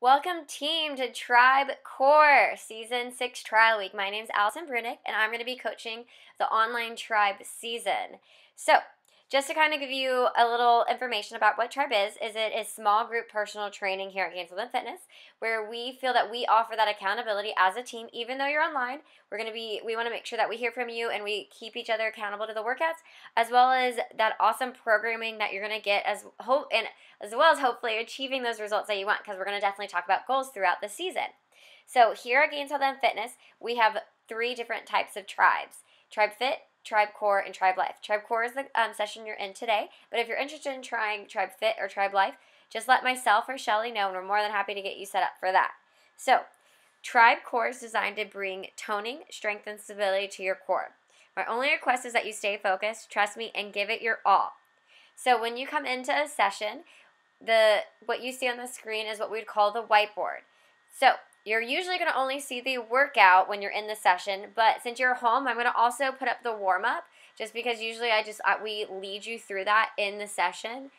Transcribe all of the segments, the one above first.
Welcome, team, to Tribe Core Season 6 Trial Week. My name is Allison Brunick, and I'm going to be coaching the online Tribe season. So, just to kind of give you a little information about what Tribe is, is it is small group personal training here at Gainesville Fitness, where we feel that we offer that accountability as a team, even though you're online. We're to be, we want to make sure that we hear from you and we keep each other accountable to the workouts, as well as that awesome programming that you're to get as hope and as well as hopefully achieving those results that you want, because we're to definitely talk about goals throughout the season. So here at Gainesville Fitness, we have three different types of tribes. Tribe Fit, Tribe Core, and Tribe Life. Tribe Core is the um, session you're in today, but if you're interested in trying Tribe Fit or Tribe Life, just let myself or Shelly know, and we're more than happy to get you set up for that. So, Tribe Core is designed to bring toning, strength, and stability to your core. My only request is that you stay focused, trust me, and give it your all. So when you come into a session, the what you see on the screen is what we'd call the whiteboard. So you're usually going to only see the workout when you're in the session, but since you're home, I'm going to also put up the warm up just because usually I just we lead you through that in the session.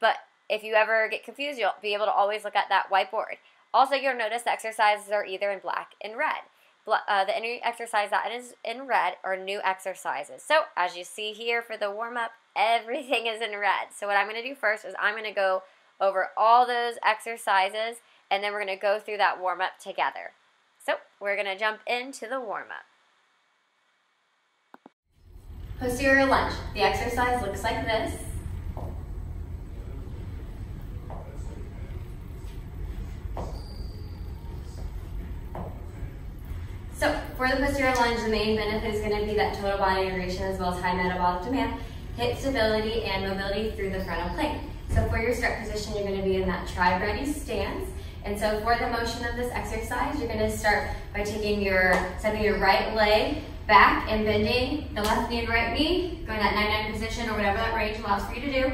But if you ever get confused, you'll be able to always look at that whiteboard. Also, you'll notice the exercises are either in black and red. Uh, the any exercise that is in red are new exercises. So as you see here for the warm up, everything is in red. So what I'm going to do first is I'm going to go over all those exercises and then we're going to go through that warm up together. So we're going to jump into the warm up. Posterior lunge. The exercise looks like this. So for the posterior lunge, the main benefit is going to be that total body integration as well as high metabolic demand, hip stability, and mobility through the frontal plane. So for your start position, you're going to be in that tri-ready stance. And so for the motion of this exercise, you're gonna start by taking your, stepping your right leg back and bending the left knee and right knee, going that 9-9 position or whatever that range allows for you to do.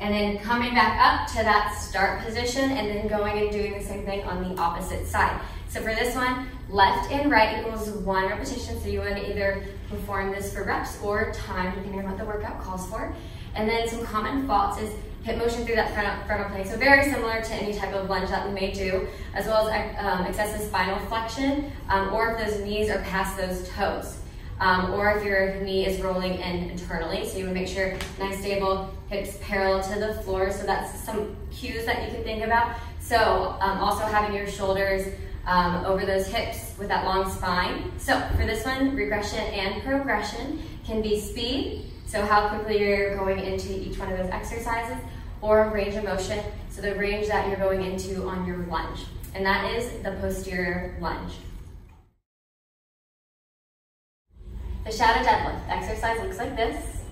And then coming back up to that start position and then going and doing the same thing on the opposite side. So for this one, left and right equals one repetition. So you want to either perform this for reps or time, depending on what the workout calls for. And then some common faults is hip motion through that frontal, frontal plane. So very similar to any type of lunge that we may do, as well as um, excessive spinal flexion, um, or if those knees are past those toes. Um, or if your knee is rolling in internally. So you wanna make sure nice stable, hips parallel to the floor. So that's some cues that you can think about. So um, also having your shoulders um, over those hips with that long spine. So for this one, regression and progression can be speed, so how quickly you're going into each one of those exercises, or range of motion, so the range that you're going into on your lunge. And that is the posterior lunge. The shadow deadlift exercise looks like this.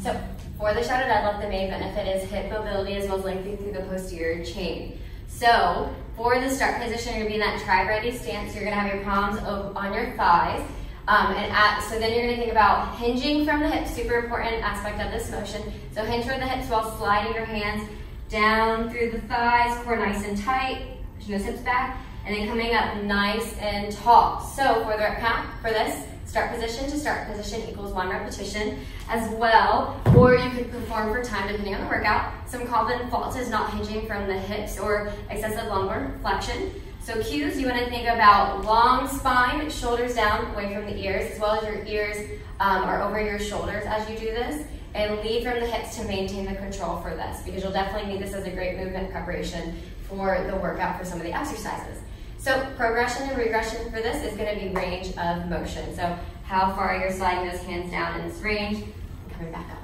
So for the shadow deadlift, the main benefit is hip mobility as well as lengthening through the posterior chain. So for the start position, you're gonna be in that tri-ready stance. You're gonna have your palms on your thighs. Um, and at, so then you're gonna think about hinging from the hips, super important aspect of this motion. So hinge from the hips while sliding your hands down through the thighs, core nice and tight, pushing those hips back, and then coming up nice and tall. So for the count for this, Start position to start position equals one repetition as well, or you could perform for time depending on the workout. Some common faults is not hinging from the hips or excessive lumbar flexion. So cues, you want to think about long spine, shoulders down, away from the ears, as well as your ears um, are over your shoulders as you do this, and lead from the hips to maintain the control for this, because you'll definitely need this as a great movement preparation for the workout for some of the exercises. So progression and regression for this is going to be range of motion. So how far you're sliding those hands down in this range coming back up.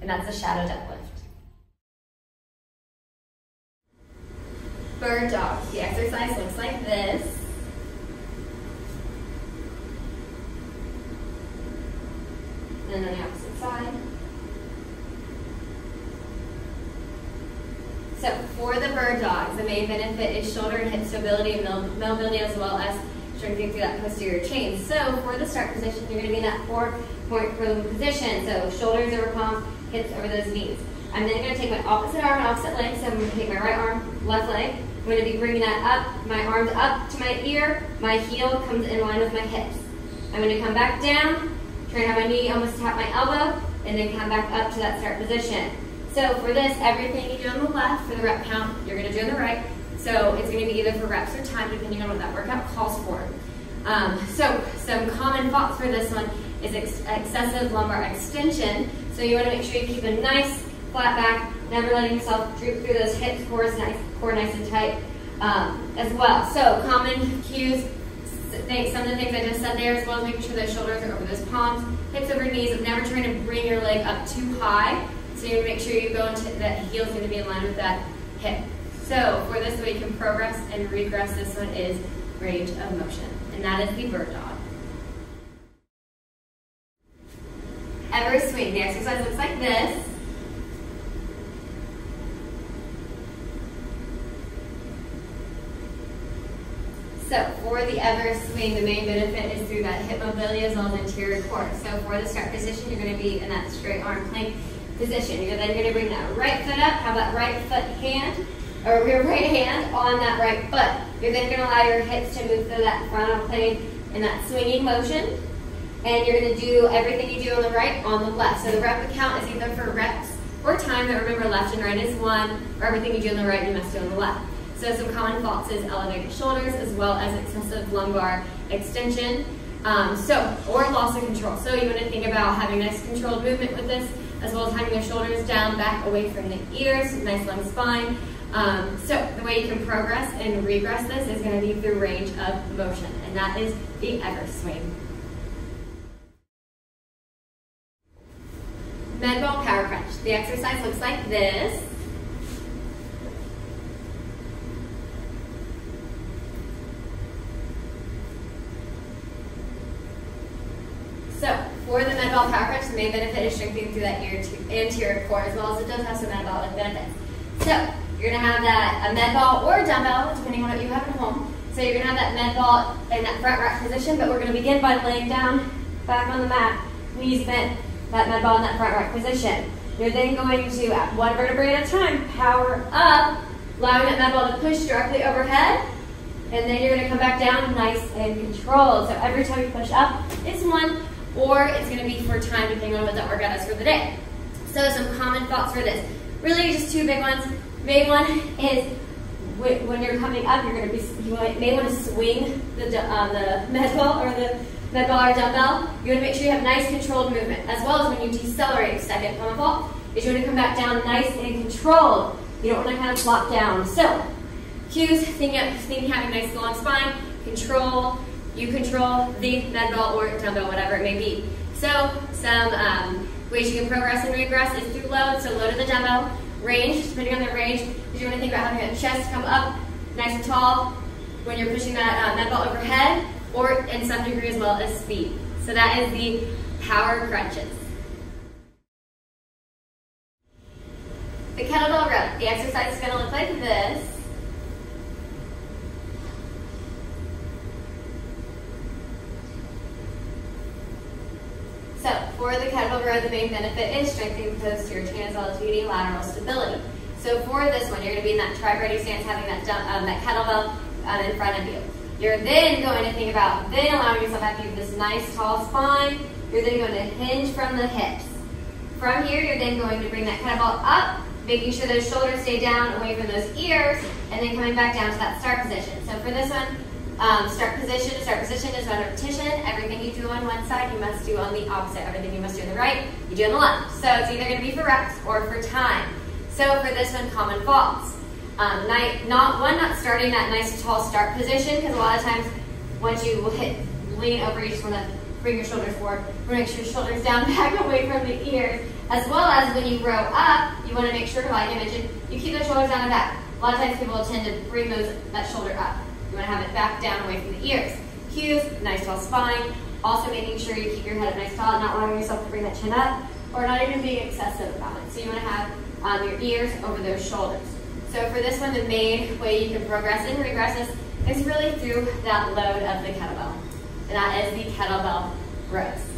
And that's the shadow deadlift. Bird dog. The exercise looks like this. And then on the opposite side. So for the bird dogs, the main benefit is shoulder and hip stability and mobility as well as strengthening through that posterior chain. So for the start position, you're gonna be in that four point prone position. So shoulders over palms, hips over those knees. I'm then gonna take my opposite arm and opposite leg. So I'm gonna take my right arm, left leg. I'm gonna be bringing that up, my arms up to my ear. My heel comes in line with my hips. I'm gonna come back down, Try to have my knee almost tap my elbow, and then come back up to that start position. So for this, everything you do on the left for the rep count, you're gonna do on the right. So it's gonna be either for reps or time, depending on what that workout calls for. Um, so some common thoughts for this one is ex excessive lumbar extension. So you wanna make sure you keep a nice flat back, never letting yourself droop through those hips, core nice, core nice and tight um, as well. So common cues, some of the things I just said there, as well as making sure those shoulders are over those palms, hips over knees, never trying to bring your leg up too high. So you're gonna make sure you go into that heel's going to be in line with that hip. So for this way you can progress and regress, this one is range of motion. And that is the bird dog. Ever swing. The exercise looks like this. So for the ever swing, the main benefit is through that hip mobility as well as anterior core. So for the start position, you're going to be in that straight arm plank position. You're then going to bring that right foot up, have that right foot hand, or your right hand on that right foot. You're then going to allow your hips to move through that frontal plane in that swinging motion. And you're going to do everything you do on the right on the left. So the rep count is either for reps or time, but remember left and right is one, or everything you do on the right you must do on the left. So some common faults is elevated shoulders as well as excessive lumbar extension. Um, so, or loss of control. So you want to think about having nice controlled movement with this, as well as having the shoulders down, back, away from the ears, nice long spine. Um, so the way you can progress and regress this is going to be through range of motion, and that is the ever swing. Med ball power crunch. The exercise looks like this. For the med ball main benefit is strengthening through that anterior core as well as it does have some metabolic benefits. So you're gonna have that a med ball or a dumbbell, depending on what you have at home. So you're gonna have that med ball in that front rack position, but we're gonna begin by laying down back on the mat, knees bent, that med ball in that front rack position. You're then going to, at one vertebrae at a time, power up, allowing that med ball to push directly overhead, and then you're gonna come back down nice and controlled. So every time you push up, it's one, or it's going to be for time depending on what the workout is for the day. So some common thoughts for this. Really just two big ones. Big one is when you're coming up, you're going to be, you may want to swing the, um, the med ball or the med ball or dumbbell. You want to make sure you have nice controlled movement, as well as when you decelerate, second common fault, is you want to come back down nice and controlled. You don't want to kind of flop down. So, cues, thinking, thinking having a nice long spine, control, you control the med ball or dumbbell, whatever it may be. So some um, ways you can progress and regress is through load. So load of the dumbbell, range, depending on the range, you want to think about having that chest come up nice and tall when you're pushing that uh, med ball overhead, or in some degree as well as speed. So that is the power crunches. The kettlebell row. The exercise is going to look like this. So for the kettlebell row, the main benefit is strengthening the posterior chain as well as unilateral stability. So for this one, you're going to be in that tri-ready stance, having that, um, that kettlebell um, in front of you. You're then going to think about then allowing yourself after you have this nice tall spine, you're then going to hinge from the hips. From here, you're then going to bring that kettlebell up, making sure those shoulders stay down away from those ears, and then coming back down to that start position. So for this one, um, start position, start position is one repetition. Everything you do on one side, you must do on the opposite. Everything you must do on the right, you do on the left. So it's either going to be for reps or for time. So for this one, common faults. Um, not one, not starting that nice tall start position because a lot of times once you hit lean over, you just want to bring your shoulders forward. Bring your shoulders down, back away from the ears. As well as when you row up, you want to make sure, like I mentioned, you keep those shoulders down and back. A lot of times people tend to bring those that shoulder up. You want to have it back down away from the ears. Cues, nice tall spine. Also making sure you keep your head up nice tall, not allowing yourself to bring that chin up, or not even being excessive about it. So you want to have um, your ears over those shoulders. So for this one, the main way you can progress and regress this is really through that load of the kettlebell. And that is the kettlebell rows.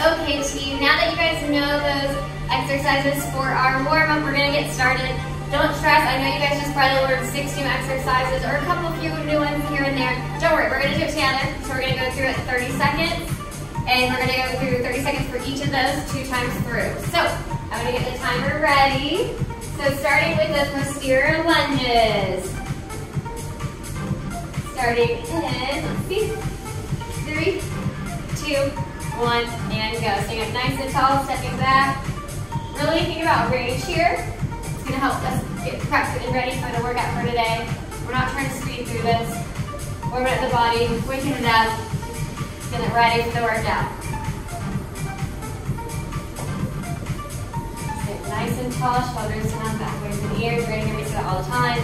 Okay team, now that you guys know those exercises for our warm-up, we're gonna get started Don't stress, I know you guys just probably learned six new exercises or a couple few new ones here and there. Don't worry, we're gonna do it together. So we're gonna go through it 30 seconds and we're gonna go through 30 seconds for each of those two times through. So I'm gonna get the timer ready. So starting with the posterior lunges. Starting in, three, two, one, and go. Staying up nice and tall, stepping back. Really think about range here. It's gonna help us get prepped and ready for the workout for today. We're not trying to speed through this. Warming up the body, waking it up, getting it ready for the workout. Sit nice and tall, shoulders down, backwards and ears. We're gonna hear me that all the time,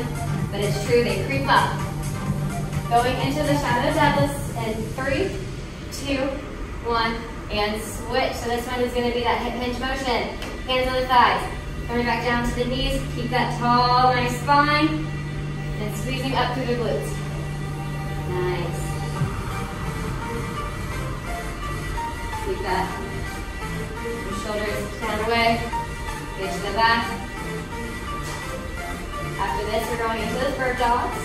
but it's true, they creep up. Going into the shadow deadlifts in three, two, one, and switch. So this one is gonna be that hip hinge motion. Hands on the thighs. Coming back down to the knees. Keep that tall, nice spine. And squeezing up through the glutes. Nice. Keep that. Your shoulders down away. Get to the back. After this, we're going into the bird dogs.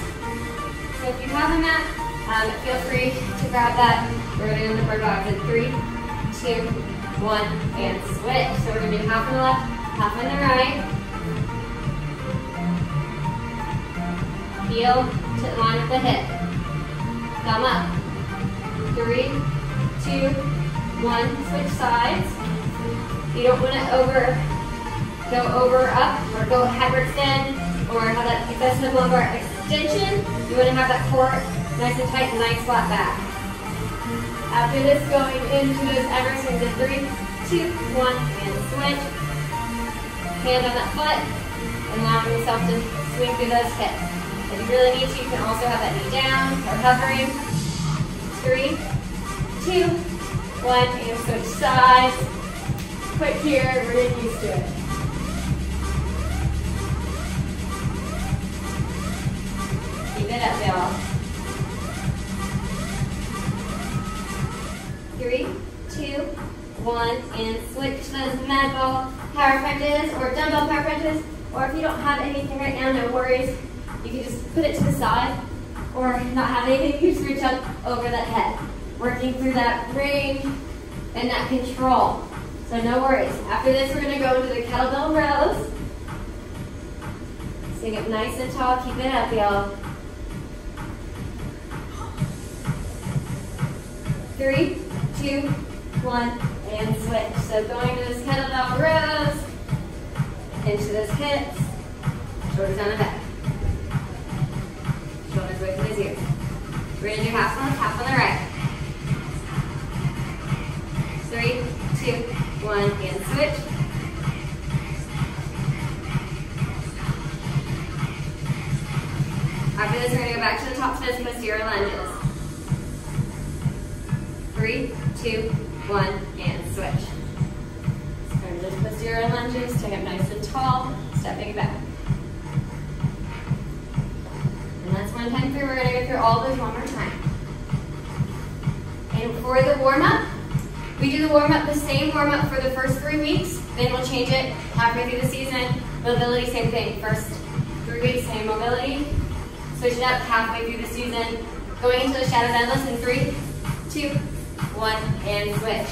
So if you have a mat, um, feel free to grab that. We're going to go into bird dogs in three, two, one, and switch. So we're going to do half on the left, half on the right. Heel to line with the hip. Thumb up. Three, two, one. Switch sides. You don't want to over go over up or go hyperextend or have that excessive lumbar extension. You want to have that core nice and tight and nice flat back. After this, going into those ever swings in three, two, one, and switch. Hand on that foot, and allowing yourself to swing through those hips. If you really need to, you can also have that knee down or hovering. Three, two, one, and switch sides. Quick here, we're getting used to it. Keep it up, y'all. Three, two, one, and switch those med ball power crunches or dumbbell power crunches. Or if you don't have anything right now, no worries. You can just put it to the side or not have anything, you just reach up over that head. Working through that range and that control. So no worries. After this, we're gonna go into the kettlebell rows. Sing it nice and tall, keep it up, y'all. Three, two, one, and switch. So going to this kettlebell rows, into those hips, shoulders down the back. Shoulders away from his ears. We're gonna do half on the half on the right. Three, two, one, and switch. After this, we're gonna go back to the top to those posterior lunges. Three, two, one, and switch. Turn those posterior lunges, take up nice and tall, stepping back. And that's one time through. We're gonna go through all those one more time. And for the warm-up, we do the warm-up, the same warm-up for the first three weeks, then we'll change it halfway through the season. Mobility, same thing. First three weeks, same mobility. Switch it up halfway through the season. Going into the shadow deadlifts in three, two, one, and switch.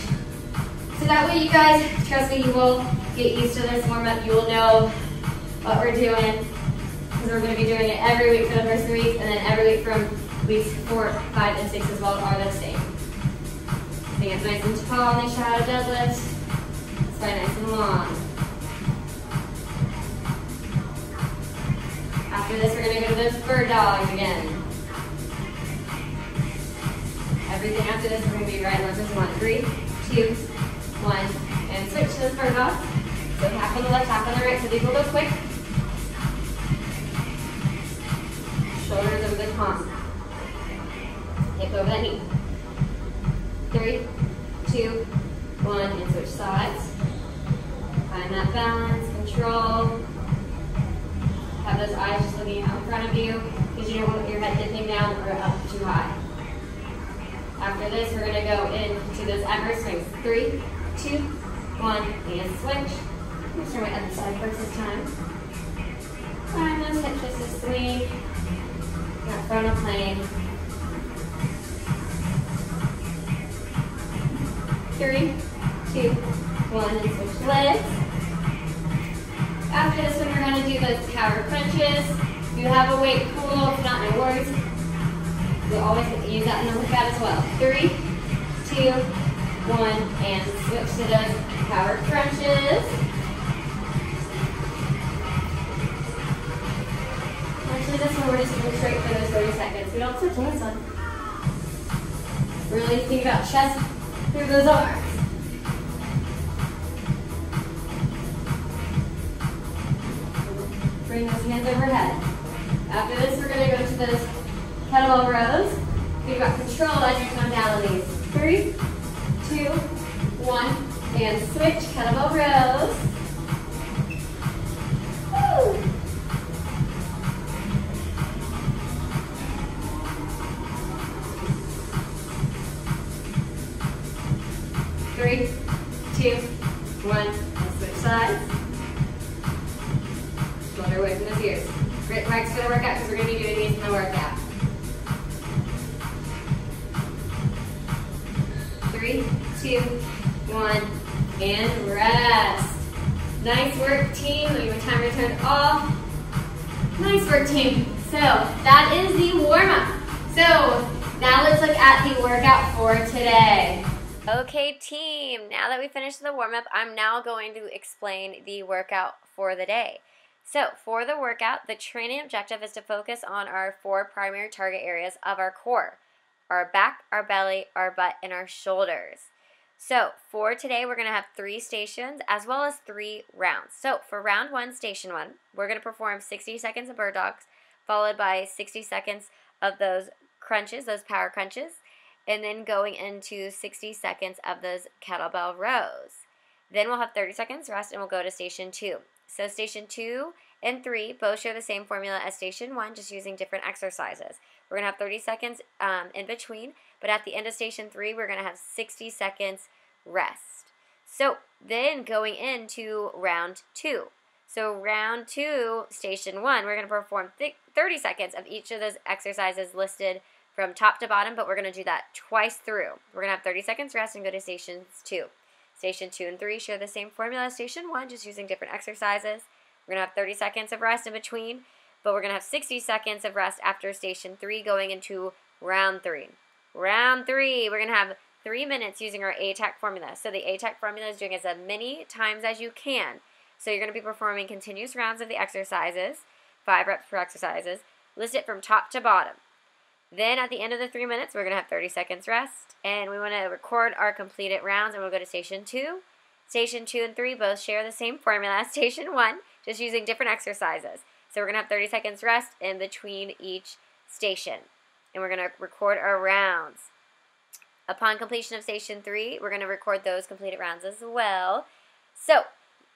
So that way you guys, trust me, you will get used to this warm-up. You will know what we're doing. Because we're going to be doing it every week for the first three weeks, and then every week from weeks four, five, and six as well are the same. Stay up nice and tall in the shadow deadlift. Stay nice and long. After this, we're going to go to those bird dogs again. Everything after this, we're going to be right lunges. One, three, two, one, and switch those bird dogs. So half on the left, half on the right. So these will go quick. Shoulders over the palm. Hip over that knee. Three, two, one, and switch sides. Find that balance, control. Have those eyes just looking out in front of you because you don't want your head dipping down or up too high. After this, we're gonna go into those ever swings. Three, two, one, and switch. I'm gonna start my other side first this time. Almost hip twist is three. Got frontal plane. Three, two, one, and switch legs. After this one, we're gonna do those power crunches. You have a weight pool, if not, no worries. You'll always use that in the workout as well. Three, two, one, and switch to those power crunches. Actually, this one we're just going straight for those 30 seconds. We don't switch this one. Really think about chest through those arms. Bring those hands overhead. After this, we're going to go to those kettlebell rows. You've got control as you come down on these. Three, two, one, and switch kettlebell rows. Woo. So that is the warm-up. So now let's look at the workout for today. Okay, team. Now that we finished the warm-up, I'm now going to explain the workout for the day. So for the workout, the training objective is to focus on our four primary target areas of our core our back, our belly, our butt, and our shoulders. So for today, we're going to have three stations as well as three rounds. So for round one, station one, we're going to perform 60 seconds of bird dogs, followed by 60 seconds of those crunches, those power crunches, and then going into 60 seconds of those kettlebell rows. Then we'll have 30 seconds rest and we'll go to station two. So station two and three both share the same formula as station one, just using different exercises. We're to have 30 seconds um, in between, but at the end of station three, we're to have 60 seconds rest. So then going into round two. So round two, station one, we're going to perform 30 seconds of each of those exercises listed from top to bottom, but we're going to do that twice through. We're going to have 30 seconds rest and go to stations two. Station two and three share the same formula station one, just using different exercises. We're going to have 30 seconds of rest in between, but we're going to have 60 seconds of rest after station three going into round three. Round three, we're going to have three minutes using our ATAC formula. So the ATAC formula is doing as many times as you can. So you're going to be performing continuous rounds of the exercises, five reps per exercises. List it from top to bottom. Then at the end of the three minutes, we're going to have 30 seconds rest. And we want to record our completed rounds and we'll go to station two. Station two and three both share the same formula as station one, just using different exercises. So we're going to have 30 seconds rest in between each station. And we're going to record our rounds. Upon completion of station three, we're going to record those completed rounds as well. So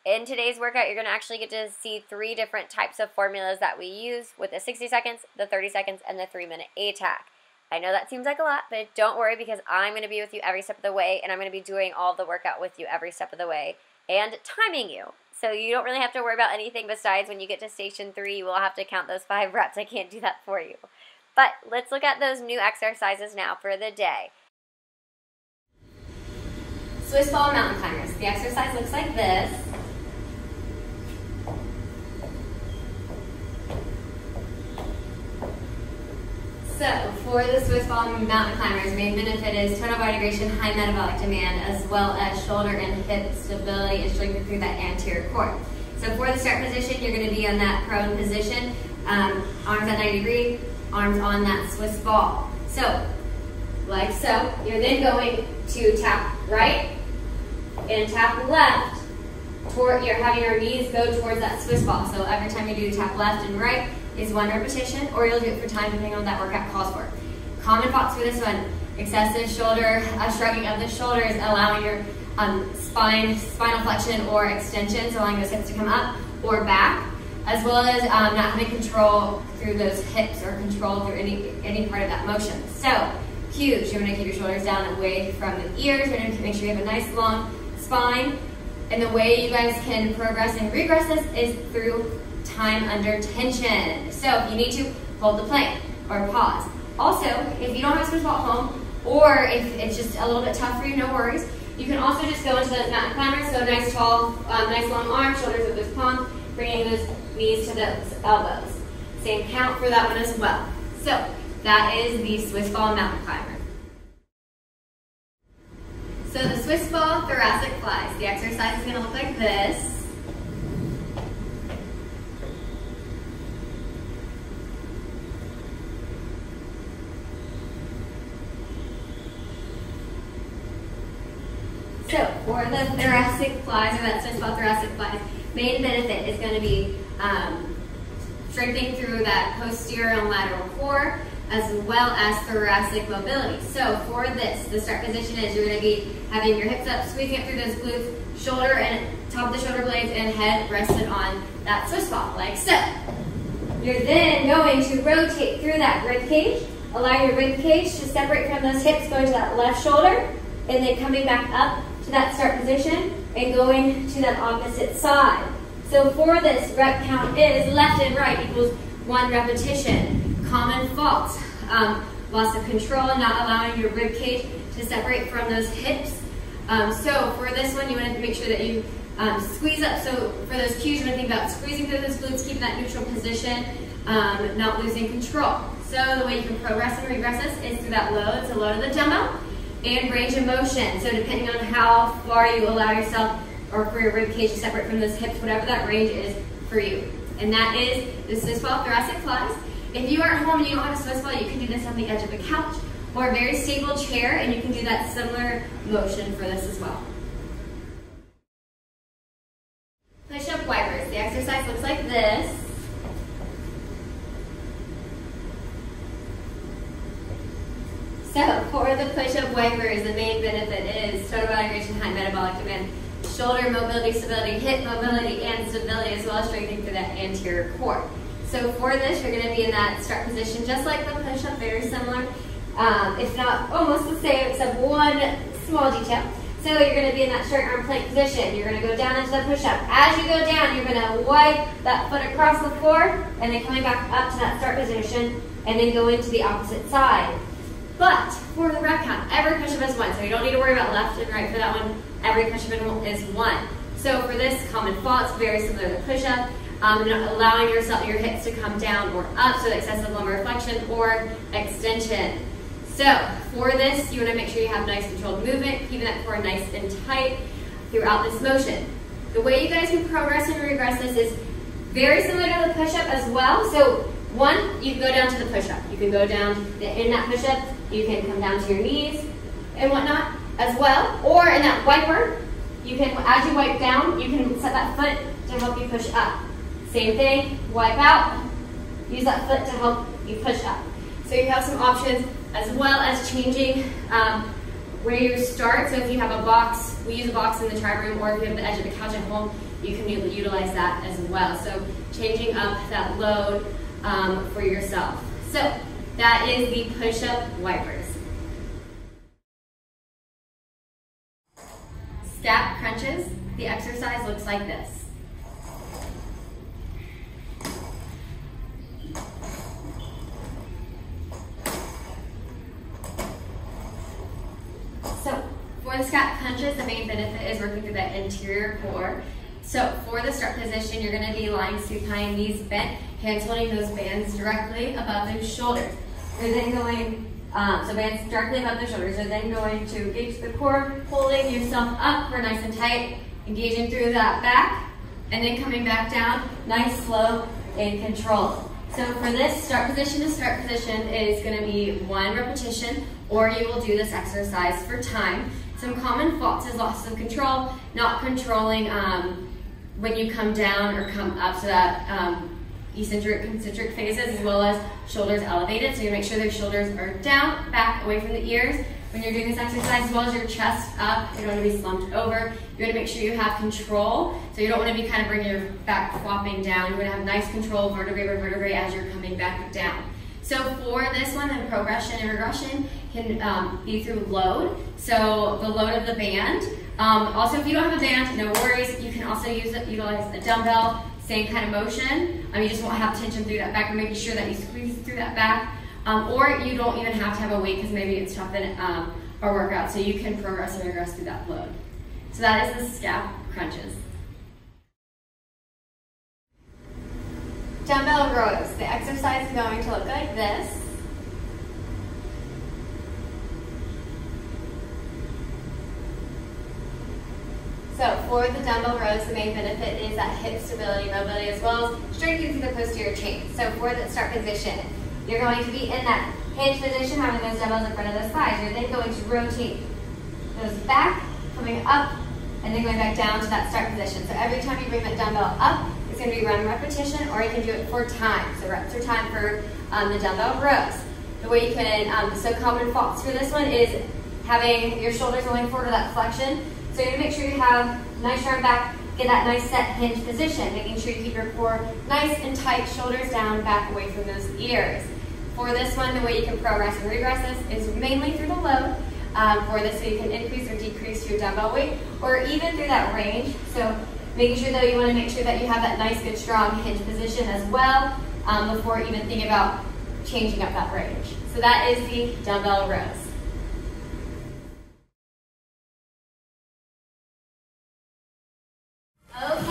in today's workout, you're going to actually get to see three different types of formulas that we use with the 60 seconds, the 30 seconds, and the three minute ATAC. I know that seems like a lot, but don't worry because I'm going to be with you every step of the way and I'm going to be doing all the workout with you every step of the way and timing you. So you don't really have to worry about anything besides when you get to station three, you will have to count those five reps. I can't do that for you. But let's look at those new exercises now for the day. Swiss ball mountain climbers. The exercise looks like this. So, for the Swiss ball mountain climbers, main benefit is total body duration, high metabolic demand, as well as shoulder and hip stability and strength through that anterior core. So for the start position, you're going to be on that prone position, um, arms at 90 degree, arms on that Swiss ball. So, like so, you're then going to tap right and tap left. Toward, you're having your knees go towards that Swiss ball. So every time you do tap left and right, is one repetition, or you'll do it for time depending on what that workout calls for. Common thoughts for this one, excessive shoulder, shrugging of the shoulders, allowing your um, spine, spinal flexion or extensions, allowing those hips to come up or back, as well as um, not having control through those hips or control through any, any part of that motion. So, huge, you wanna keep your shoulders down away from the ears, you wanna make sure you have a nice long spine, and the way you guys can progress and regress this is through time under tension. So if you need to, hold the plank or pause. Also, if you don't have Swiss ball at home, or if it's just a little bit tough for you, no worries. You can also just go into the mountain climber, so nice tall, um, nice long arms, shoulders with this palm, bringing those knees to those elbows. Same count for that one as well. So that is the Swiss ball mountain climber. So the Swiss ball thoracic flies. The exercise is going to look like this. So for the thoracic flies, or that ball thoracic flies, main benefit is going to be um, strengthening through that posterior and lateral core, as well as thoracic mobility. So for this, the start position is you're going to be having your hips up, squeezing it through those glutes, shoulder and top of the shoulder blades, and head rested on that Swiss ball, like so. You're then going to rotate through that rib cage, allow your rib cage to separate from those hips, going to that left shoulder, and then coming back up to that start position and going to that opposite side. So for this, rep count is left and right equals one repetition. Common faults, um, loss of control, not allowing your rib cage to separate from those hips. Um, so for this one, you want to make sure that you um, squeeze up. So for those cues, you want to think about squeezing through those glutes, keeping that neutral position, um, not losing control. So the way you can progress and regress this is through that load. So load of the dumbbell and range of motion. So depending on how far you allow yourself or for your rib cage separate from those hips, whatever that range is for you. And that is the Swiss ball thoracic flies. If you are at home and you don't have a Swiss ball, you can do this on the edge of a couch or a very stable chair, and you can do that similar motion for this as well. Push-up wipers. The exercise looks like this. So for the push-up wipers, the main benefit is total body weight and high metabolic demand, shoulder mobility, stability, hip mobility, and stability, as well as strengthening through that anterior core. So for this, you're going to be in that start position, just like the push-up, very similar, um, if not almost the same, except one small detail. So you're going to be in that straight arm plank position. You're going to go down into the push-up. As you go down, you're going to wipe that foot across the floor, and then coming back up to that start position, and then go into the opposite side. But for the rep count, every push-up is one, so you don't need to worry about left and right for that one. Every push-up is one. So for this common fall, it's very similar to push-up, um, allowing yourself your hips to come down or up, so excessive lumbar flexion or extension. So for this, you want to make sure you have nice controlled movement, keeping that core nice and tight throughout this motion. The way you guys can progress and regress this is very similar to the push-up as well. So one, you can go down to the push-up. You can go down in that push-up. You can come down to your knees and whatnot as well. Or in that wiper, you can, as you wipe down, you can set that foot to help you push up. Same thing, wipe out, use that foot to help you push up. So you have some options as well as changing um, where you start. So if you have a box, we use a box in the tri room, or if you have the edge of the couch at home, you can utilize that as well. So changing up that load um, for yourself. So that is the push-up wipers. Scap crunches. The exercise looks like this. So for the scap crunches, the main benefit is working through that anterior core. So for the start position, you're gonna be lying supine, knees bent, hands holding those bands directly above those shoulders. You're then going, um, so bands directly above the shoulders. You're then going to engage the core, holding yourself up for nice and tight, engaging through that back, and then coming back down, nice, slow, and controlled. So for this start position to start position is gonna be one repetition, or you will do this exercise for time. Some common faults is loss of control, not controlling um, when you come down or come up to that um, eccentric, concentric phases, as well as shoulders elevated. So you make sure their shoulders are down, back, away from the ears. When you're doing this exercise, as well as your chest up, you don't want to be slumped over. You want to make sure you have control. So you don't want to be kind of bringing your back flopping down. You want to have nice control, vertebrae by vertebrae, as you're coming back down. So for this one, the progression and regression can um, be through load. So the load of the band, um, also, if you don't have a band, no worries. You can also use utilize a dumbbell, same kind of motion. Um, you just won't have tension through that back and making sure that you squeeze through that back. Um, or you don't even have to have a weight because maybe it's tough in um, our workout. So you can progress and regress through that load. So that is the scap crunches. dumbbell rows. The exercise is going to look like this. So for the dumbbell rows, the main benefit is that hip stability, mobility, as well as strengthening the posterior chain. So for the start position, you're going to be in that hinge position, having those dumbbells in front of the thighs. You're then going to rotate those back, coming up, and then going back down to that start position. So every time you bring that dumbbell up, it's going to be run repetition, or you can do it four times. So reps are time for um, the dumbbell rows. The way you can, um, so common faults for this one is having your shoulders going forward to that flexion. So you're to make sure you have nice strong back, get that nice set hinge position, making sure you keep your core nice and tight, shoulders down, back away from those ears. For this one, the way you can progress and regress this is mainly through the load. Um, for this, so you can increase or decrease your dumbbell weight, or even through that range. So making sure that you want to make sure that you have that nice, good, strong hinge position as well um, before even thinking about changing up that range. So that is the dumbbell rows.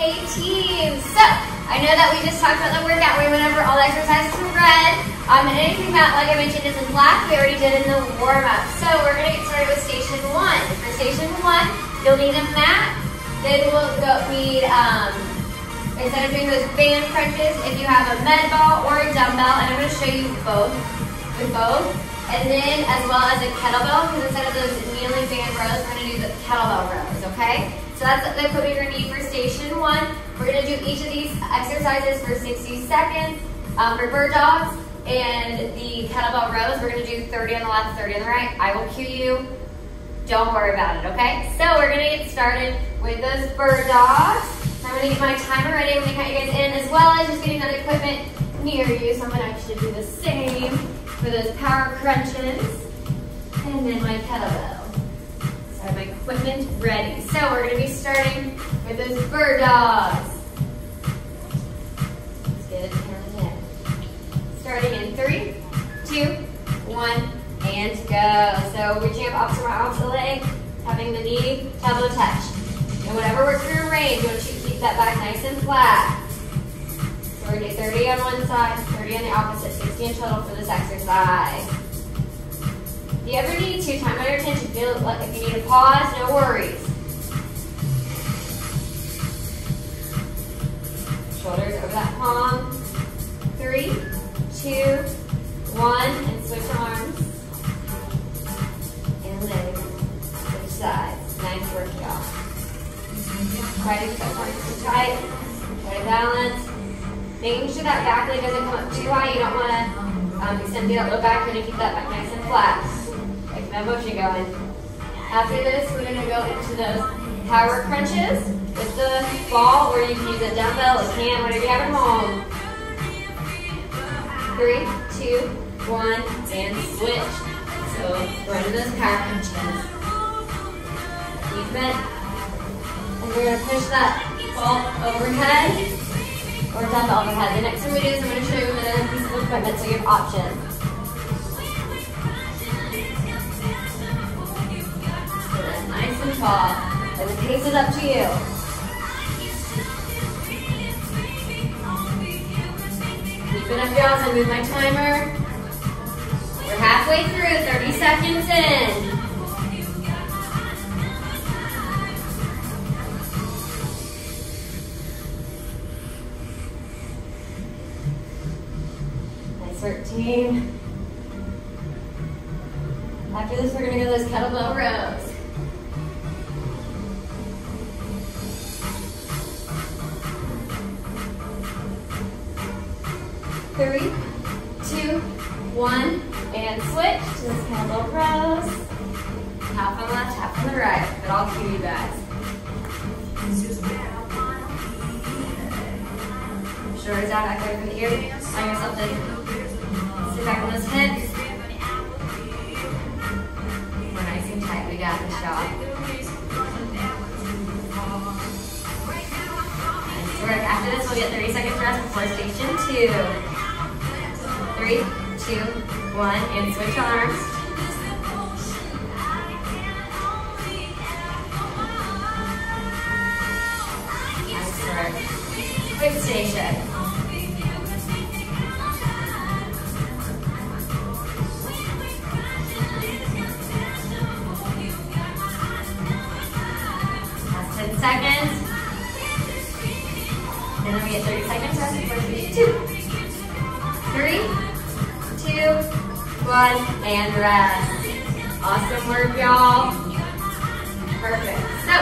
Okay, team. So, I know that we just talked about the workout. We went over all the exercises in red. Um, and anything that, like I mentioned, is in black, we already did in the warm-up. So, we're going to get started with station one. For station one, you'll need a mat. Then we'll go need, um, instead of doing those band crunches, if you have a med ball or a dumbbell, and I'm going to show you both, with both. And then, as well as a kettlebell, because instead of those kneeling band rows, we're going to do the kettlebell rows, okay? So that's the equipment you're gonna need for station one. We're gonna do each of these exercises for 60 seconds. Um, for bird dogs and the kettlebell rows, we're gonna do 30 on the left, 30 on the right. I will cue you. Don't worry about it, okay? So we're gonna get started with those bird dogs. I'm gonna get my timer ready. I'm gonna count you guys in as well as just getting that equipment near you. So I'm gonna actually do the same for those power crunches. And then my kettlebell. I have my equipment ready. So we're gonna be starting with those bird dogs. Let's get it in. Starting in three, two, one, and go. So reaching up opposite my opposite leg, having the knee elbow touch. And whatever works for your range, you want to keep that back nice and flat. So we're gonna do 30 on one side, 30 on the opposite, 60 in total for this exercise. If you ever need to, time your attention. Feel like if you need to pause, no worries. Shoulders over that palm. Three, two, one, and switch arms. And legs. Switch sides. Nice work, y'all. Try to keep that arms tight. Try to balance. Making sure that back leg doesn't come up too high. You don't want to um, extend that low back. Going to keep that back nice and flat. Keep that motion going. After this, we're to go into those power crunches with the ball, or you can use a dumbbell, a can, whatever you have at home. Three, two, one, and switch. So we're into those power crunches. Keep. And we're to push that ball overhead or dumbbell overhead. The next do is I'm going to show you another piece of equipment so you have options. nice and tall. And the pace is up to you. Keep it up, y'all. I move my timer. We're halfway through, 30 seconds in. Nice work, team. After this, we're gonna go those kettlebell rows. Three, two, one, and switch to this kettlebell rows. Half on the left, half on the right, but I'll cue you guys. Shoulders down back away from the. Allow yourself to those hips. We're nice and tight. We got y'all. Nice work. After this, we'll get 30 seconds rest before station two. Three, two, one, and switch arms. Awesome work, y'all. Perfect. So,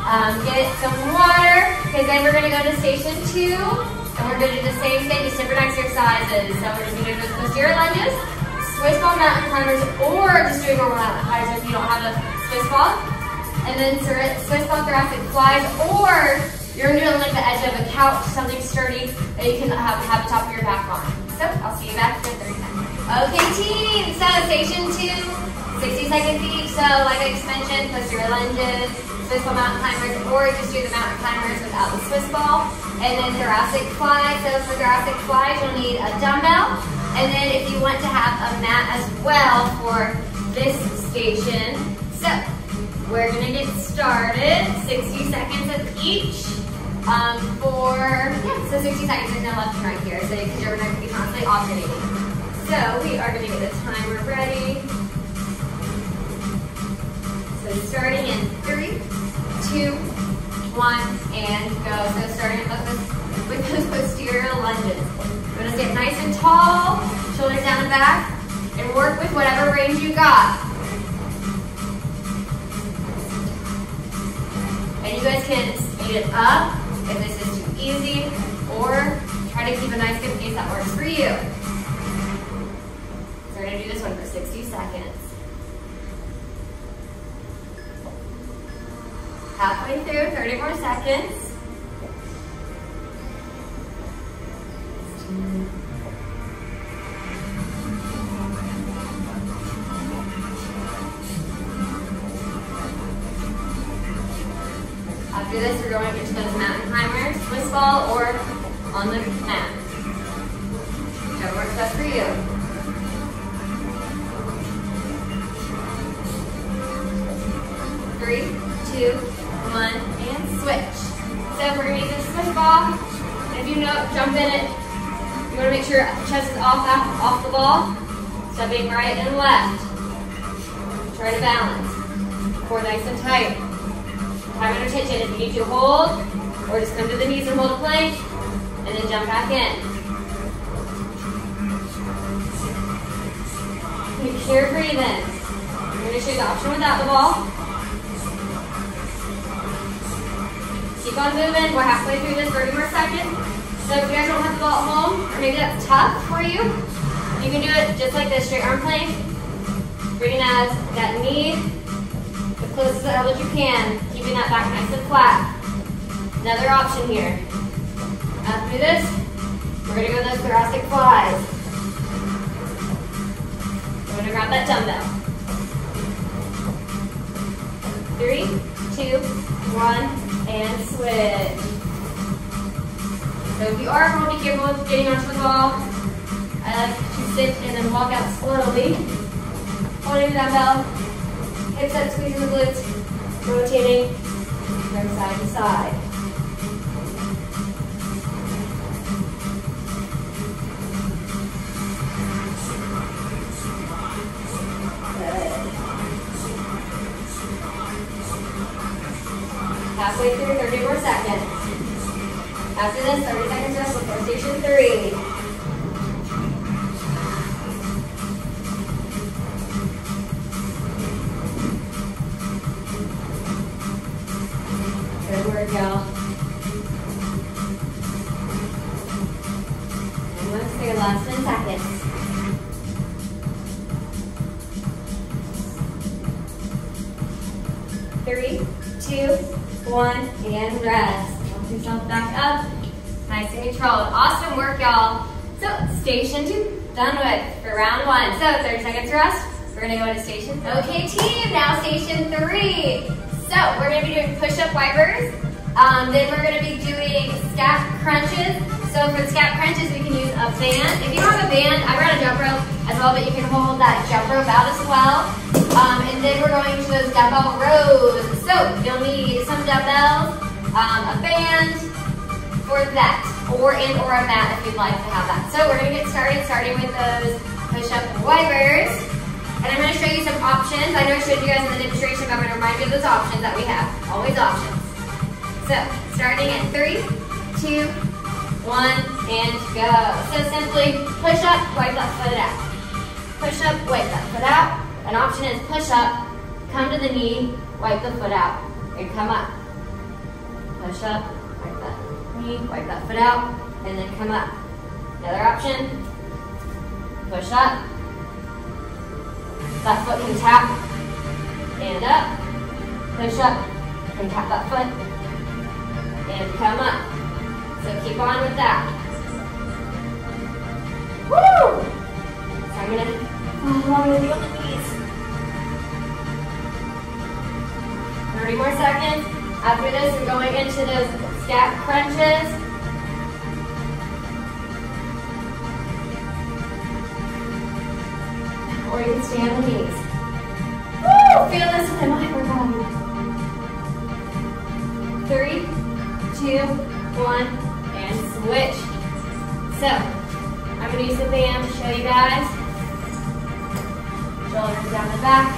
um, get some water, because then we're gonna go to station two, and we're gonna do the same thing, just different exercises. So we're just gonna do posterior lunges, Swiss ball mountain climbers, or just doing normal mountain climbers if you don't have a Swiss ball. And then Swiss ball thoracic flies, or you're gonna do it like the edge of a couch, something sturdy that you can have, have the top of your back on. So I'll see you back in 30 seconds. Okay team, so station two, 60 seconds each. So like I just mentioned, posterior lunges, Swiss ball mountain climbers, or just do the mountain climbers without the Swiss ball. And then thoracic flies, so for thoracic flies, you'll need a dumbbell. And then if you want to have a mat as well for this station. So we're gonna get started, 60 seconds of each. Um, for, yeah, so 60 seconds, there's no left and right here, so because you're to be constantly alternating. So we are going to get the timer ready. So starting in three, two, one, and go. So starting with with those posterior lunges. We're going to get nice and tall, shoulders down and back, and work with whatever range you got. And you guys can speed it up if this is too easy, or try to keep a nice good pace that works for you. We're gonna do this one for 60 seconds. Halfway through, 30 more seconds. After this, we're going into those mountain climbers, Swiss ball, or on the mat. Whichever works best for you. Two, one, and switch. So we're gonna use this Swiss ball. If you know, jump in it. You wanna make sure your chest is off, off the ball. Stepping right and left. Try to balance. Core nice and tight. Time under tension. If you need to hold, or just come to the knees and hold a plank, and then jump back in. Make sure you're breathing. I'm going to show you the option without the ball. Keep on moving. We're halfway through this, 30 more seconds. So if you guys don't have the ball at home, or maybe that's tough for you, you can do it just like this, straight arm plank. Bringing as that knee as close as the elbow you can, keeping that back nice and flat. Another option here. After this, we're gonna go those thoracic flies. We're gonna grab that dumbbell. Three, two, one, and switch. So if you are going to be careful with getting onto the ball, I like to sit and then walk out slowly, holding the dumbbell, hips up, squeezing the glutes, rotating from side to side. Halfway through, 30 more seconds. After this, 30 seconds rest before station three. Good work, y'all. Up. Nice and controlled. Awesome work, y'all. So, station two, done with for round one. So, 30 seconds rest. We're gonna go to station. Okay, team, now station three. So, we're gonna be doing push-up wipers. Um, then we're gonna be doing scap crunches. So for the scap crunches, we can use a band. If you have a band, I brought a jump rope as well, but you can hold that jump rope out as well. Um, and then we're going to those dumbbell rows. So you'll need some dumbbells, um, a band for that, or in or a mat if you'd like to have that. So we're gonna get started, starting with those push-up wipers. And I'm gonna show you some options. I know I showed you guys in the demonstration, but I'm gonna remind you of those options that we have. Always options. So starting in three, two, one, and go. So simply push up, wipe that foot out. push up, wipe that foot out. An option is push up, come to the knee, wipe the foot out, and come up. Push up, wipe that wipe that foot out, and then come up. Another option, push up. That foot can tap, and up, push up, and tap that foot, and come up. So keep on with that. Woo! So I'm gonna, I'm gonna be on the knees. 30 more seconds. After this, we're going into those scap crunches. Or you can stay on the knees. Woo! Feel this within my upper body. Three, two, one, and switch. So, I'm to use the band to show you guys. Shoulders down the back.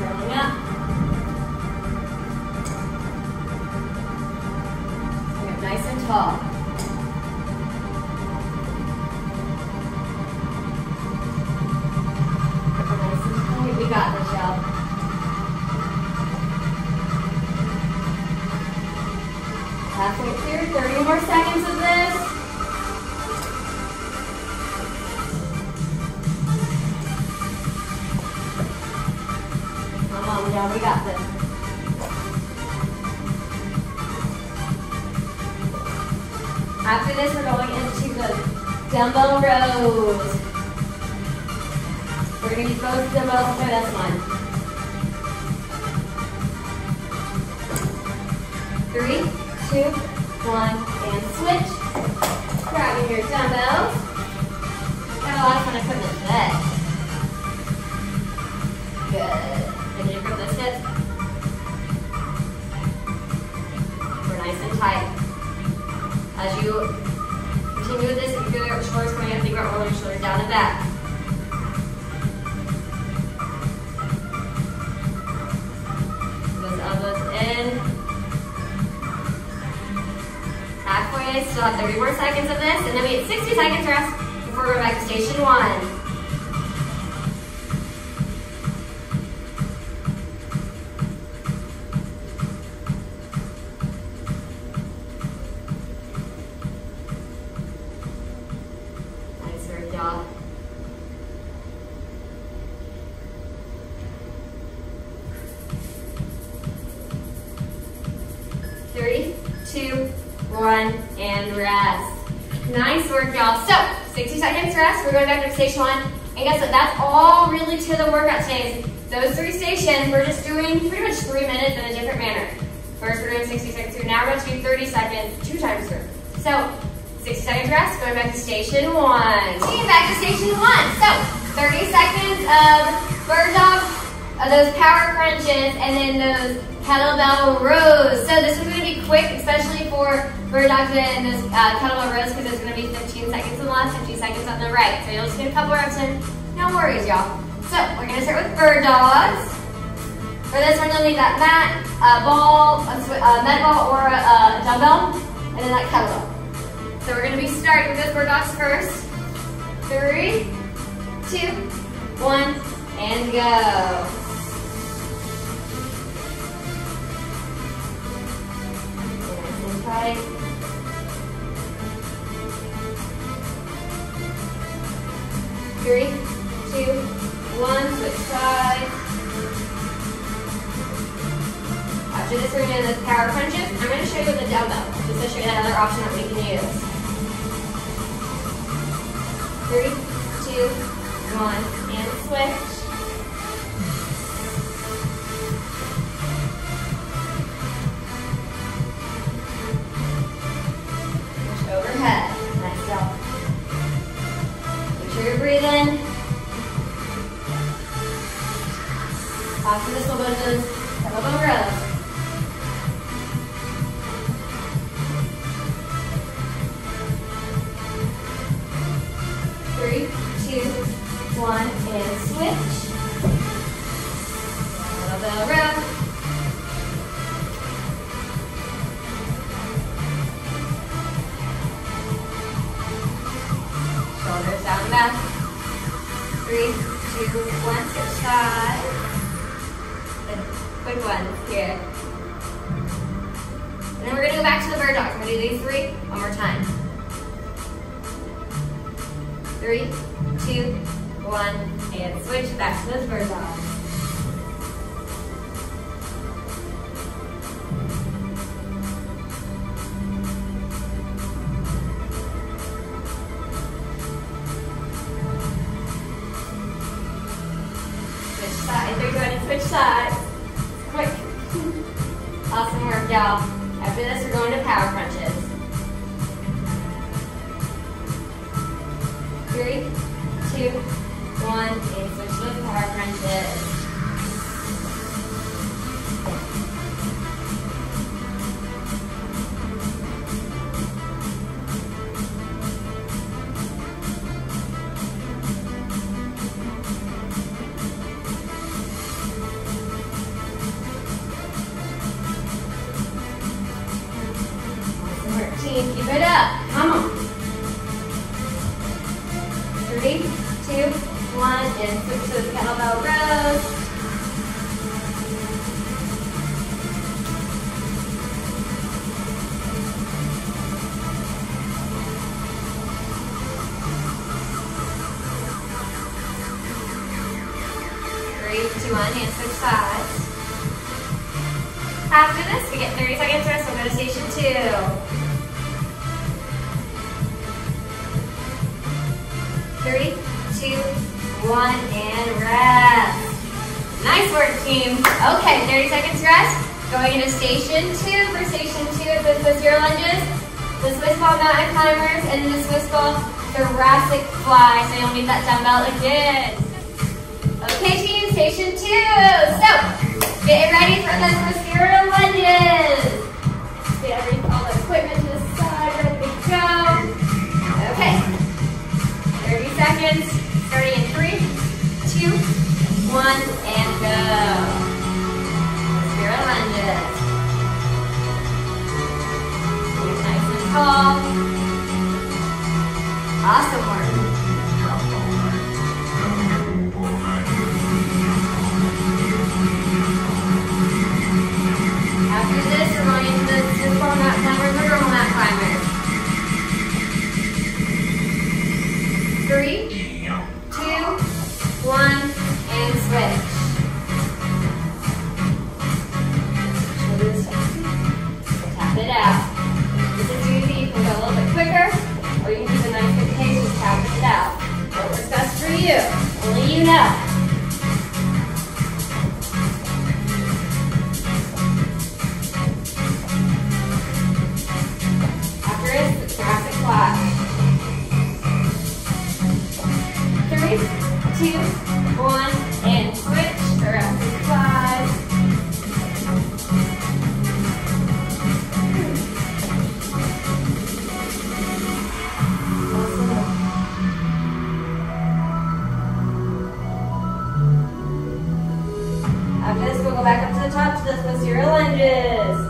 Rolling up. Get two, one, and switch. Grabbing your dumbbells. Got a lot of fun equipment today. Good. We're nice and tight. As you continue with this, if you feel your shoulders coming up, think about rolling your shoulders down and back. Those elbows in. Halfway, still have 30 more seconds of this, and then we get 60 seconds rest before we go back to station one. Station one. And guess what? That's all really to the workout today. Those three stations, we're just doing pretty much three minutes in a different manner. First, we're doing 60 seconds through. Now we're going to do 30 seconds two times through. So, 60 seconds rest, going back to station one. Okay, back to station one. So, 30 seconds of bird dog, of those power crunches, and then those kettlebell rows. So this is going to be quick, especially for bird dog and those uh, kettlebell rows, because there's going to be 15 seconds in the left, 15 seconds on the right. So you'll just get a couple reps in. No worries, y'all. So we're to start with bird dogs. For this one, you'll need that mat, a ball, a, a med ball, or a, a dumbbell, and then that kettlebell. So we're to be starting with bird dogs first. Three, two, one, and go. right? Three, two, one, switch sides. After this, we're going to do the power crunches. I'm going to show you the dumbbell, just to show you another option that we can use. Three, two, one, and switch. Breathe in. After this, we'll go to rows. Three, Three, two, one, switch side. Good. Quick ones here. And then we're gonna go back to the bird dog. We're gonna do these three one more time. Three, two, one, and switch back to the bird dog. with the your lunges.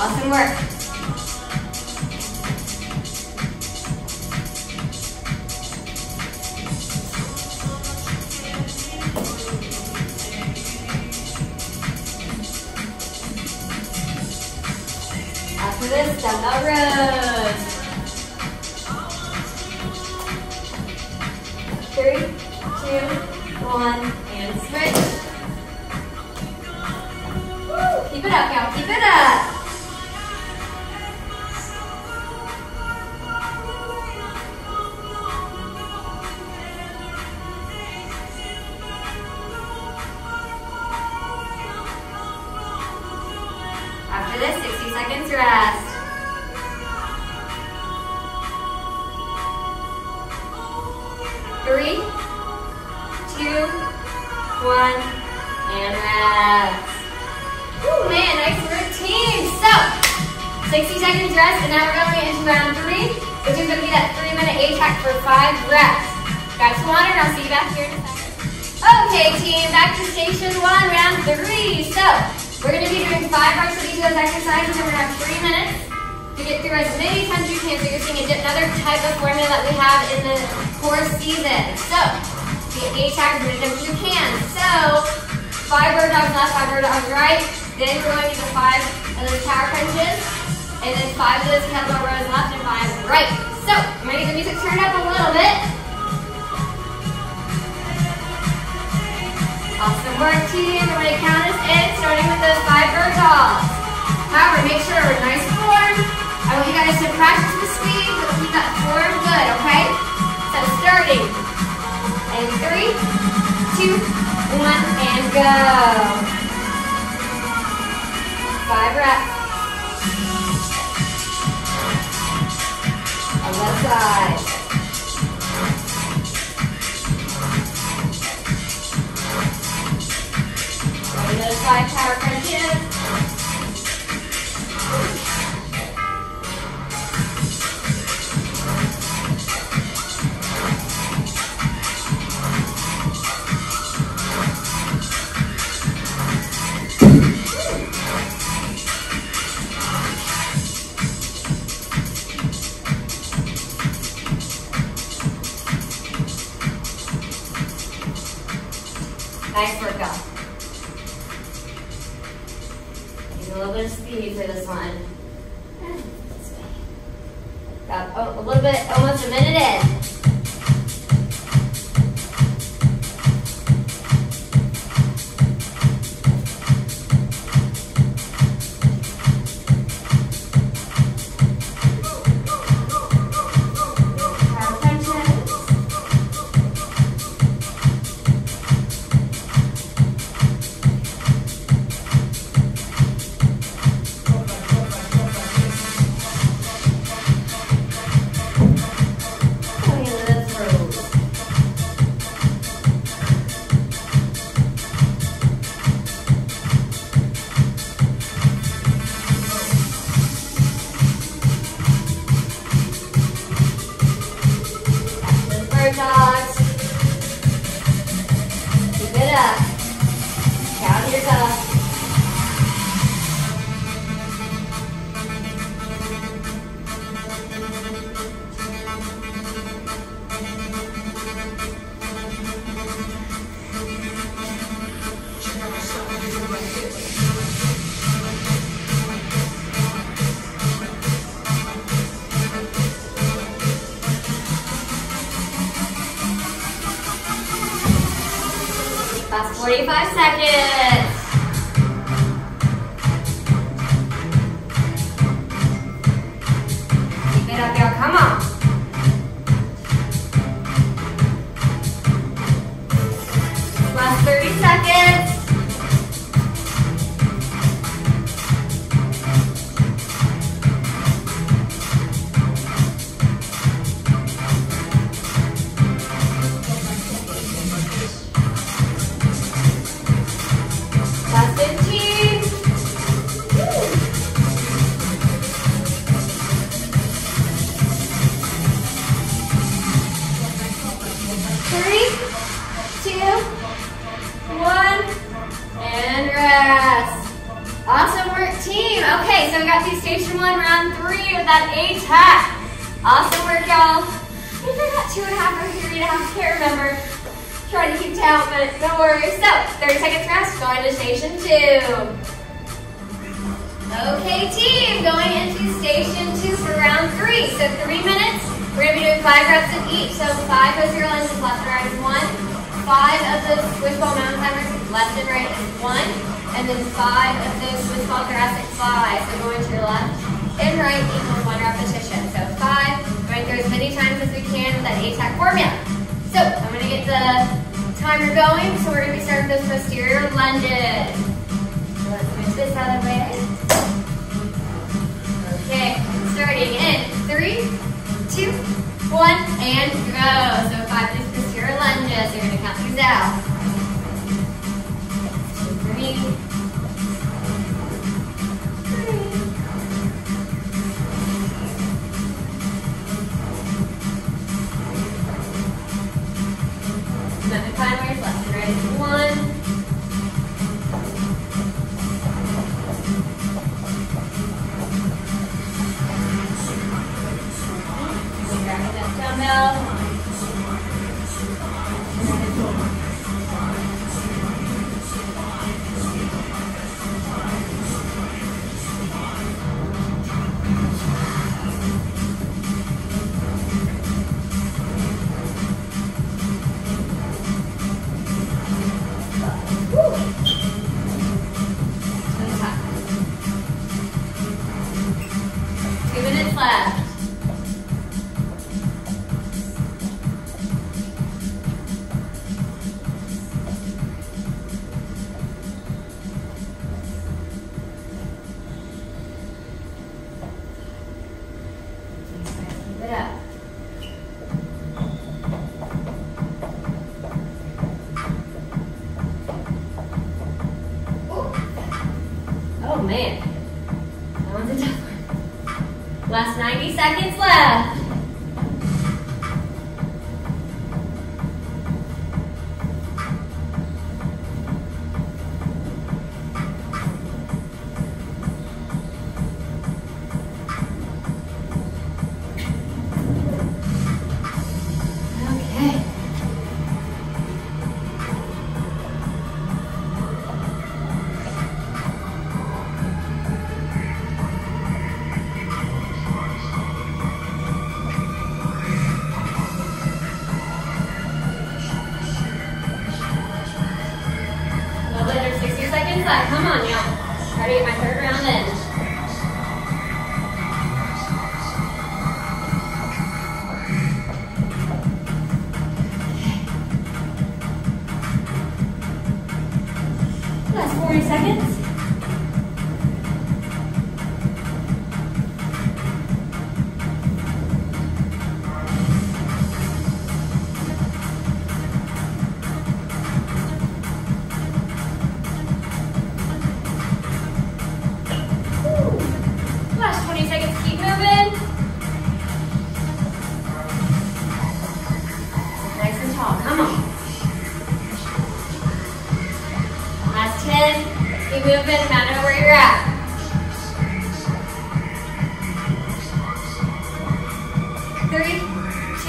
Awesome work. After this, down that road. Three, two, one, and switch. Woo! Keep it up, y'all. Keep it up. life, our friendship.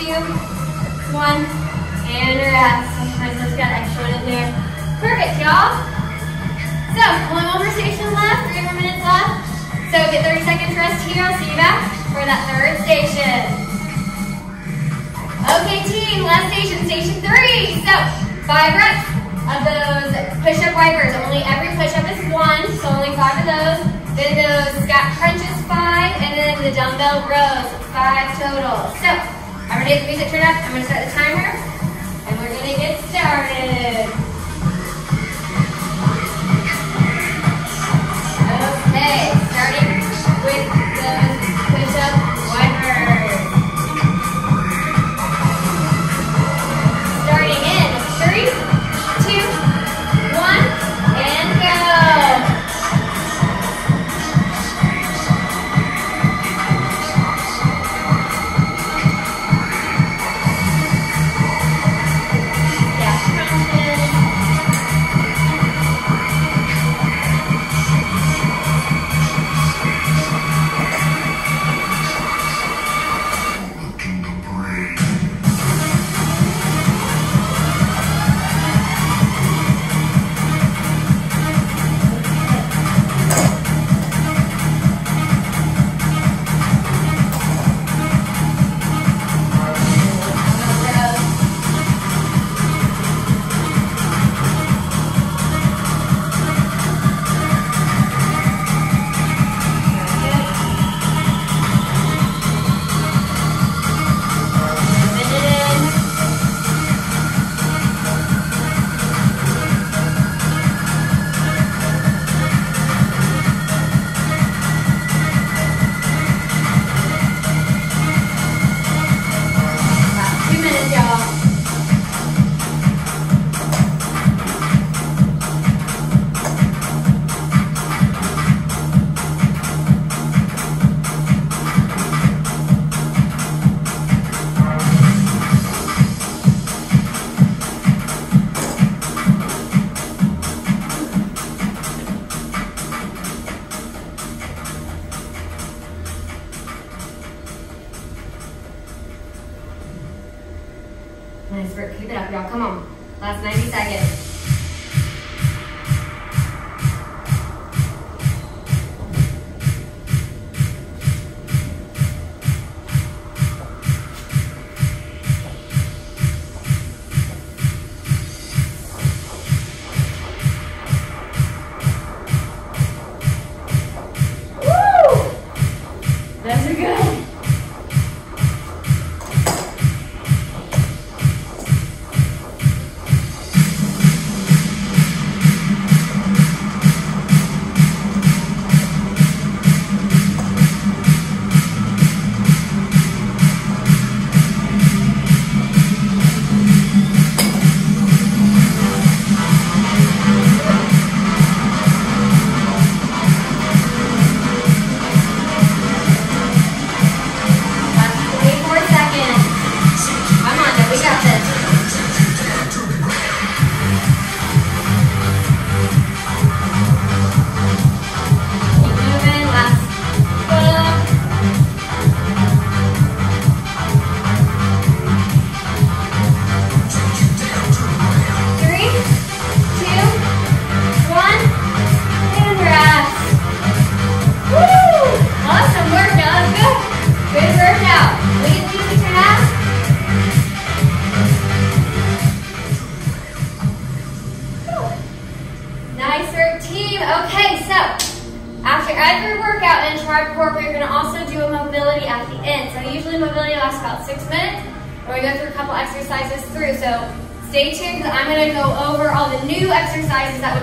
two, one, and rest. Sometimes I've got extra in there. Perfect, y'all. So, only one more station left, three more minutes left. So get 30 seconds rest here. I'll see you back for that third station. Okay, team, last station, station three. So, five reps of those push-up wipers. Only every push-up is one, so only five of those. Then those scap crunches, five, and then the dumbbell rows, five total. So, I'm gonna get the music turned up, I'm gonna start the timer, and we're gonna get started. Okay, starting with those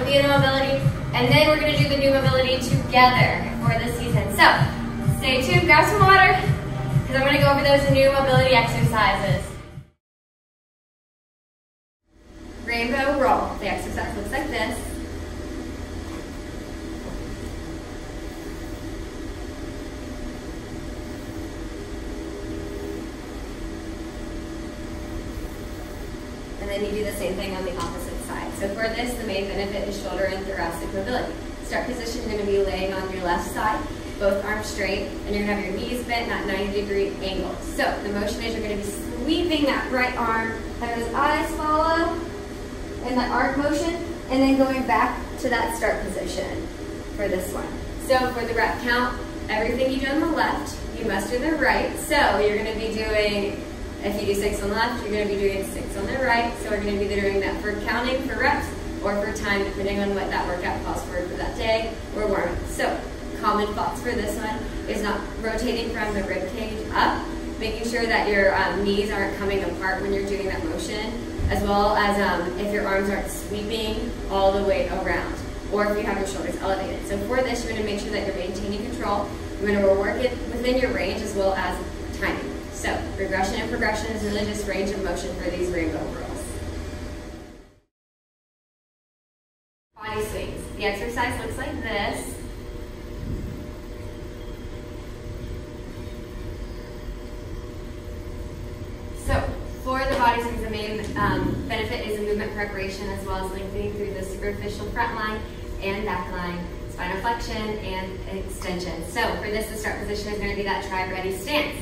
the mobility, and then we're going to do the new mobility together for the season. So stay tuned, grab some water, because I'm going to go over those new mobility exercises. Rainbow roll. The exercise looks like this. And then you do the same thing on the opposite side. So for this, the main benefit is shoulder and thoracic mobility. Start position, you're gonna be laying on your left side, both arms straight, and you're gonna have your knees bent, at 90 degree angle. So the motion is you're gonna be sweeping that right arm, have those eyes follow, in that arc motion, and then going back to that start position for this one. So for the rep count, everything you do on the left, you must do the right. So you're going to be doing, if you do six on the left, you're going to be doing six on the right. So we're going to be doing that for counting, for reps, or for time, depending on what that workout calls for for that day or warm So common thoughts for this one is not rotating from the rib cage up, making sure that your um, knees aren't coming apart when you're doing that motion, as well as um, if your arms aren't sweeping all the way around, or if you have your shoulders elevated. So for this, you're to make sure that you're maintaining control. You're going to work it within your range as well as timing. So regression and progression is really just range of motion for these rainbow rolls. Body swings. The exercise looks like this. So for the body swings, the main um, benefit is movement preparation as well as lengthening through the superficial front line and back line spinal flexion, and extension. So for this, the start position is going to be that tribe ready stance.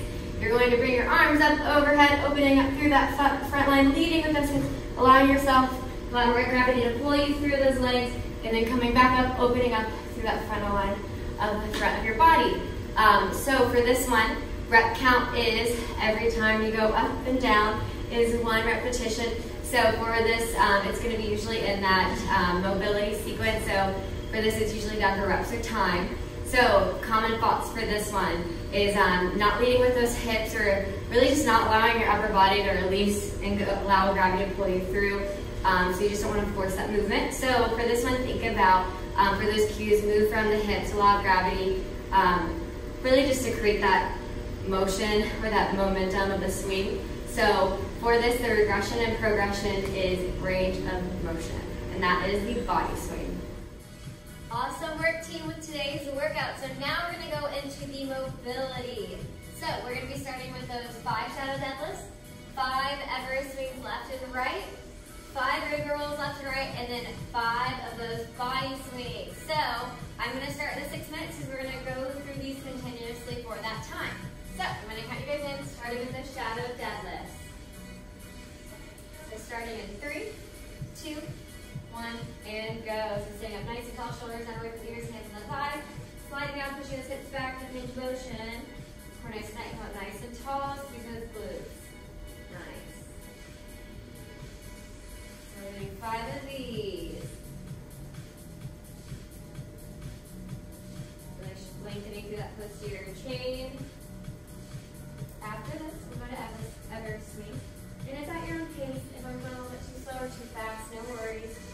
You're going to bring your arms up overhead, opening up through that front line, leading with this, allowing yourself, allowing gravity to pull you through those legs, and then coming back up, opening up through that frontal line of the front of your body. Um, so for this one, rep count is every time you go up and down is one repetition. So for this, um, it's going to be usually in that um, mobility sequence. So for this, it's usually done for reps or time. So common faults for this one is um, not leading with those hips or really just not allowing your upper body to release and allow gravity to pull you through. Um, so you just don't want to force that movement. So for this one, think about um, for those cues, move from the hips, allow gravity, um, really just to create that motion or that momentum of the swing. So for this, the regression and progression is range of motion, and that is the body swing. Awesome work, team, with today's workout. So now we're going to go into the mobility. So we're going to be starting with those five shadow deadlifts, five Everest swings left and right, five rigor rolls left and right, and then five of those body swings. So I'm going to start the six minutes because we're going to go through these continuously for that time. So I'm going to count you guys in, starting with the shadow deadlifts. So starting in three, two, one, and go. So staying up nice and tall, shoulders down away from the ears, hands on the thighs. Sliding down, pushing those hips back to hinge motion. Core nice and tight, nice and tall, squeeze those glutes. Nice. So we're doing five of these. Lengthening through that posterior chain. After this, we're going to ever, ever swing. And it's at your own pace. If I'm going a little bit too slow or too fast, no worries.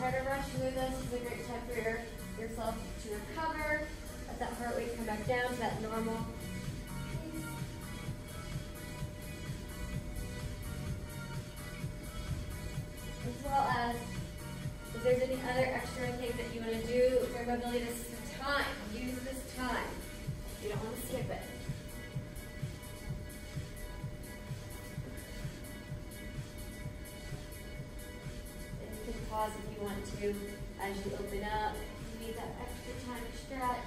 try to rush through this. Is a great time for your, yourself to recover. Let that heart rate come back down to that normal as you open up. You need that extra time to stretch.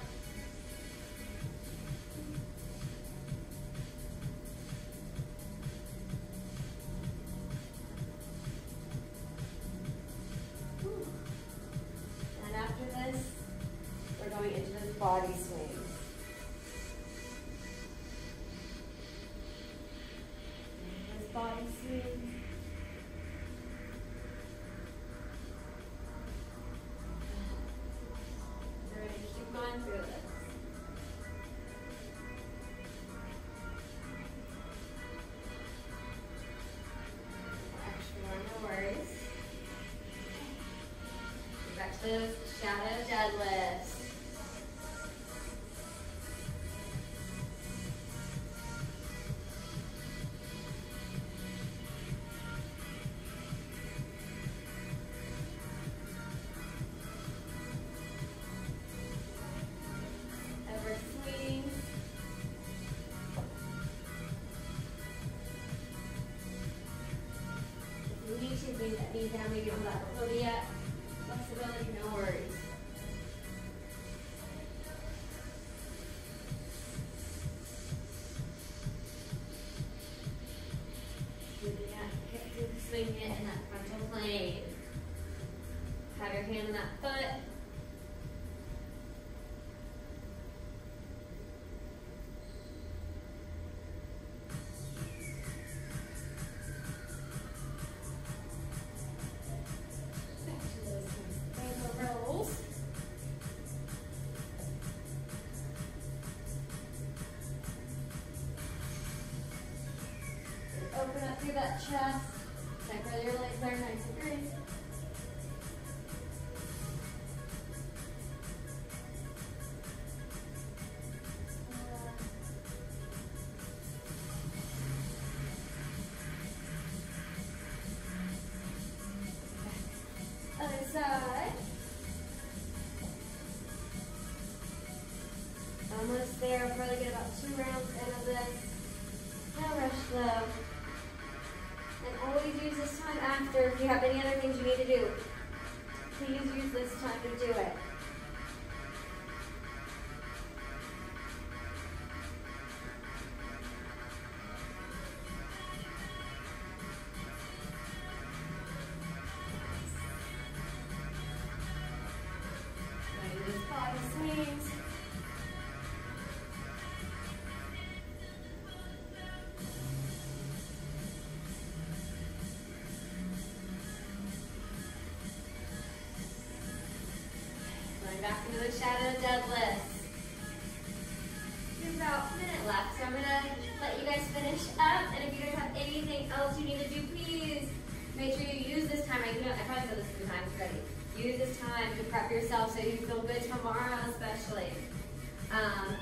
And after this, we're going into the body shadow deadlifts. down Swing it in that frontal plane. Have your hand on that foot. Open up through that chest. Whether your back into the shadow deadlift. There's about a minute left, so I'm gonna let you guys finish up. And if you don't have anything else you need to do, please make sure you use this time. I know I probably said this three times already. Use this time to prep yourself so you feel good tomorrow, especially. Um,